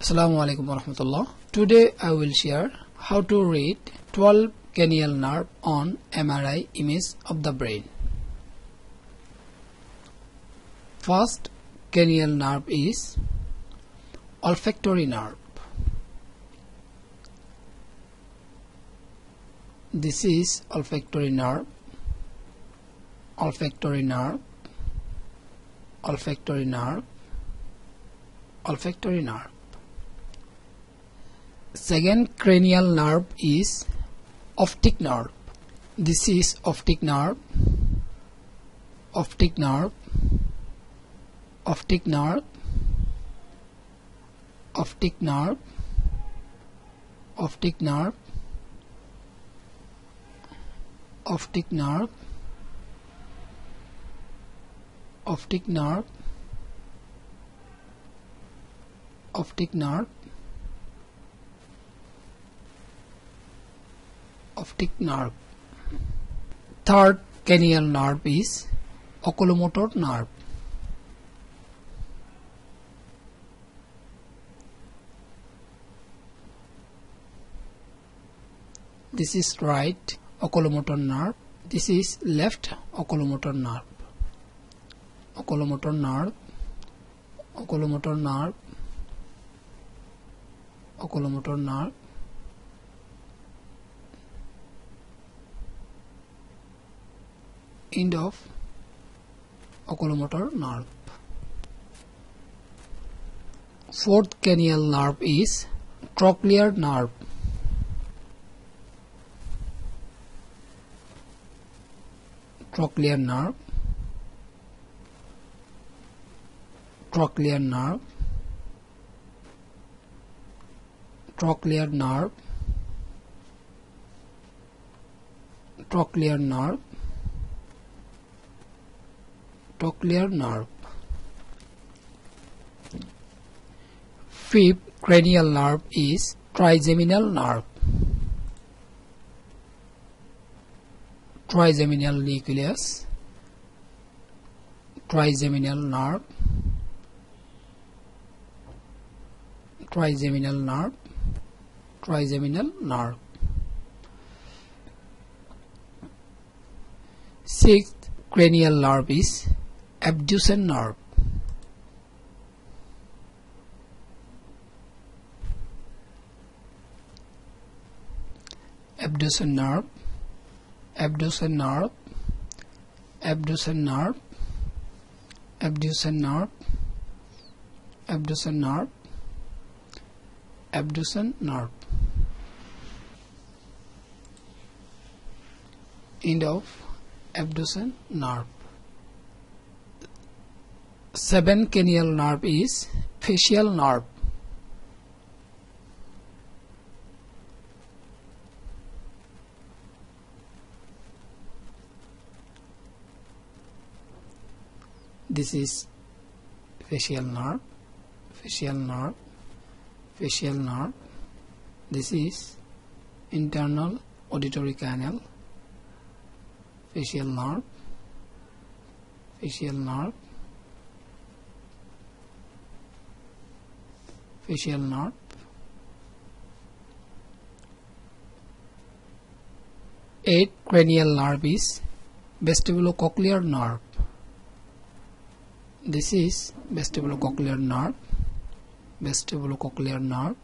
Assalamu alaikum warahmatullah. Today I will share how to read 12 cranial nerve on MRI image of the brain. First cranial nerve is olfactory nerve. This is olfactory nerve, olfactory nerve, olfactory nerve, olfactory nerve. Second cranial nerve is optic nerve. This is optic nerve, optic nerve, optic nerve, optic nerve, optic nerve, optic nerve, optic nerve, optic nerve, optic nerve. Third cranial nerve is oculomotor nerve. This is right oculomotor nerve. This is left oculomotor nerve. Oculomotor nerve, oculomotor nerve, oculomotor nerve. End of oculomotor nerve. Fourth cranial nerve is trochlear nerve. trochlear nerve trochlear nerve trochlear nerve trochlear nerve trochlear nerve. Fifth cranial nerve is trigeminal nerve. Trigeminal nucleus. Trigeminal nerve. Trigeminal nerve. Trigeminal nerve. Sixth cranial nerve is abducens nerve abducens nerve abducens nerve abducens nerve abducens nerve abducens nerve abducens nerve end of abducens nerve seven cranial nerve is facial nerve. This is facial nerve facial nerve facial nerve. This is internal auditory canal facial nerve facial nerve facial nerve eight cranial nerve is vestibulocochlear nerve. This is vestibulocochlear nerve vestibulocochlear nerve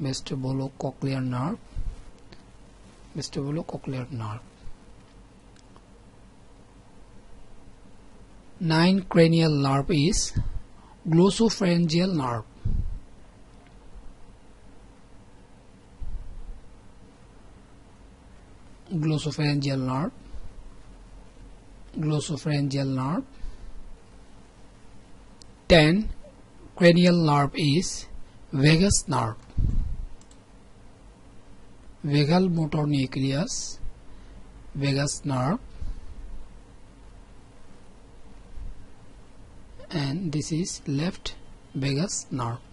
vestibulocochlear nerve vestibulocochlear nerve. Nine cranial nerve is glossopharyngeal nerve glossopharyngeal nerve. Glossopharyngeal nerve. 10 cranial nerve is vagus nerve. Vagal motor nucleus vagus nerve. And this is left vagus nerve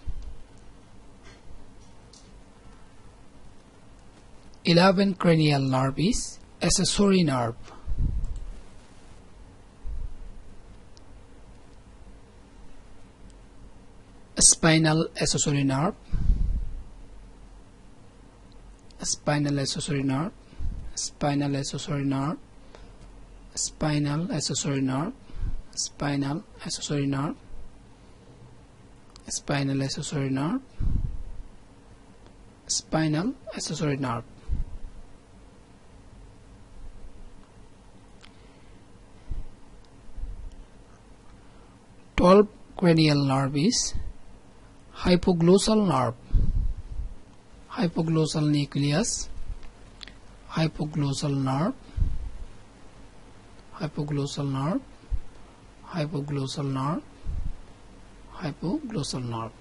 11 cranial nerve is accessory nerve. Spinal accessory nerve. Spinal accessory nerve. Spinal accessory nerve. Spinal accessory nerve. Spinal accessory nerve. Spinal accessory nerve. Spinal accessory nerve Twelve cranial nerve is hypoglossal nerve hypoglossal nucleus hypoglossal nerve hypoglossal nerve hypoglossal nerve hypoglossal nerve.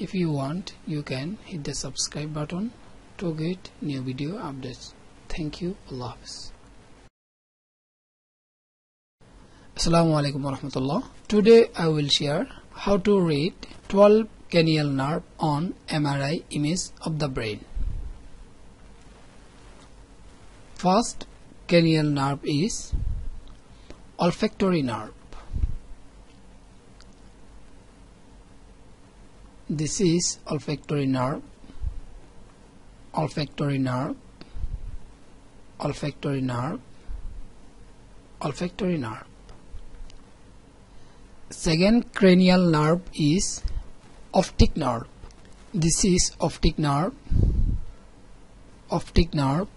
If you want you can hit the subscribe button to get new video updates. Thank you. Allah hafiz assalamu alaikum warahmatullah today i will share how to read 12 cranial nerve on MRI image of the brain. First cranial nerve is olfactory nerve. This is olfactory nerve, olfactory nerve, olfactory nerve, olfactory nerve. Second cranial nerve is optic nerve. This is optic nerve optic nerve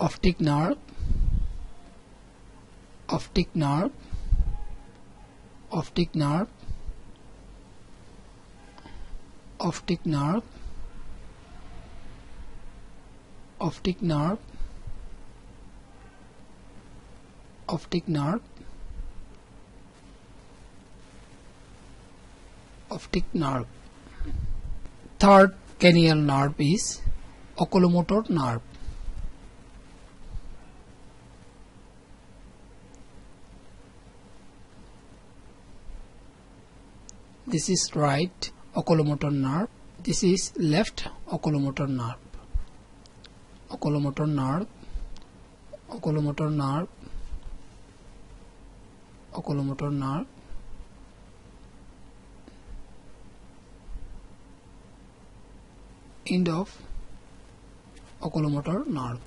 optic nerve optic nerve optic nerve optic nerve optic nerve optic nerve optic nerve. Third cranial nerve is oculomotor nerve. This is right oculomotor nerve. This is left oculomotor nerve. Oculomotor nerve. Oculomotor nerve. Oculomotor nerve. End of oculomotor nerve.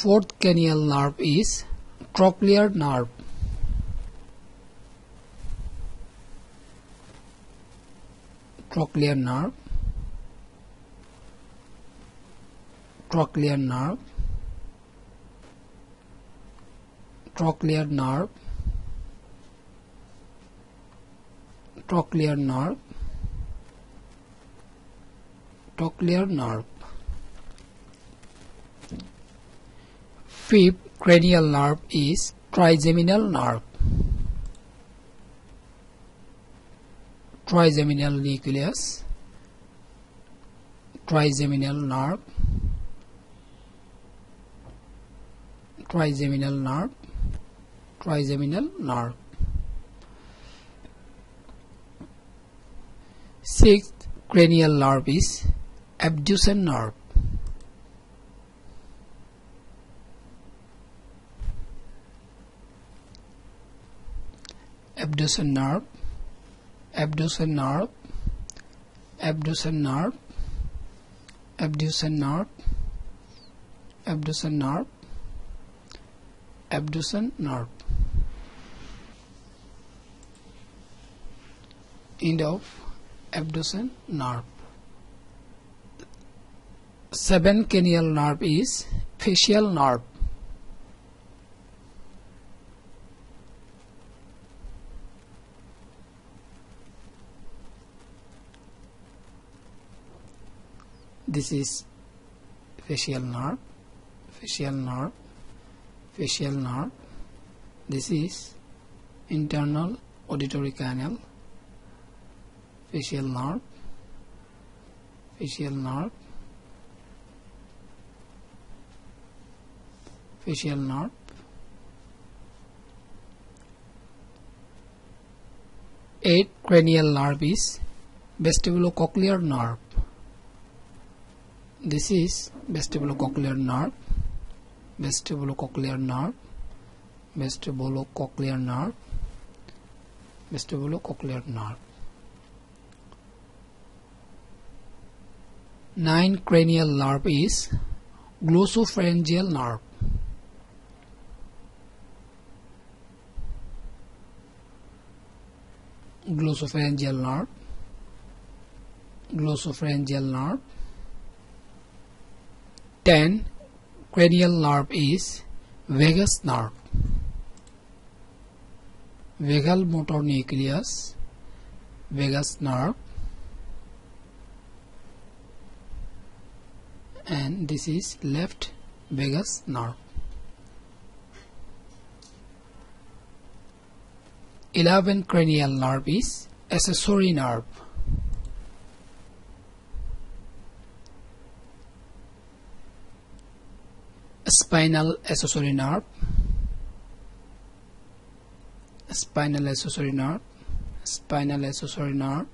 Fourth cranial nerve is trochlear nerve. Trochlear nerve. Trochlear nerve. Trochlear nerve. Trochlear nerve trochlear nerve. Fifth cranial nerve is trigeminal nerve. Trigeminal nucleus, trigeminal nerve, trigeminal nerve, trigeminal nerve. Sixth cranial nerve is abducens nerve abducens nerve abducens nerve abducens nerve abducens nerve abducens nerve abducens nerve end of abducens nerve seven cranial nerve is facial nerve. This is facial nerve, facial nerve, facial nerve. This is internal auditory canal, facial nerve, facial nerve, facial nerve eight cranial nerve is vestibulocochlear nerve this is vestibulocochlear nerve vestibulocochlear nerve vestibulocochlear nerve vestibulocochlear nerve. 9 cranial nerve is glossopharyngeal nerve. Glossopharyngeal nerve glossopharyngeal nerve. 10 cranial nerve is vagus nerve. Vagal motor nucleus vagus nerve. And this is left vagus nerve 11 cranial nerve is accessory nerve. Spinal accessory nerve. Spinal accessory nerve. Spinal accessory nerve.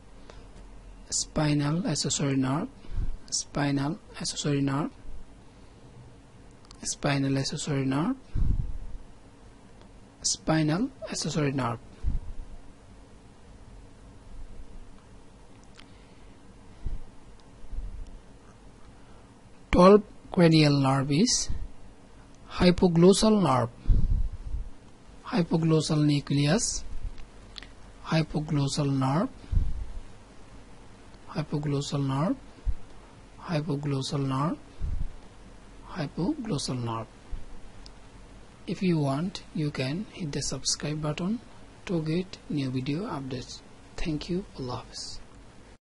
Spinal accessory nerve. Spinal accessory nerve. Spinal accessory nerve. Spinal accessory nerve Twelve cranial nerve is hypoglossal nerve. Hypoglossal nucleus hypoglossal nerve hypoglossal nerve hypoglossal nerve hypoglossal nerve. If you want you can hit the subscribe button to get new video updates. Thank you. Allah